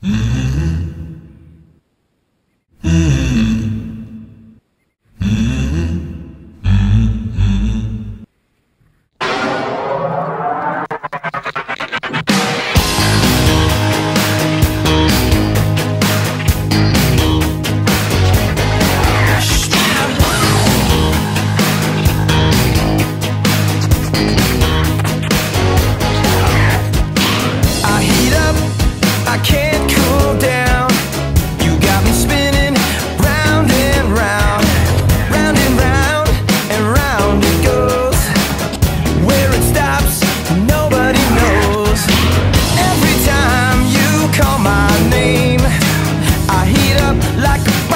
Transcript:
Mm-hmm. like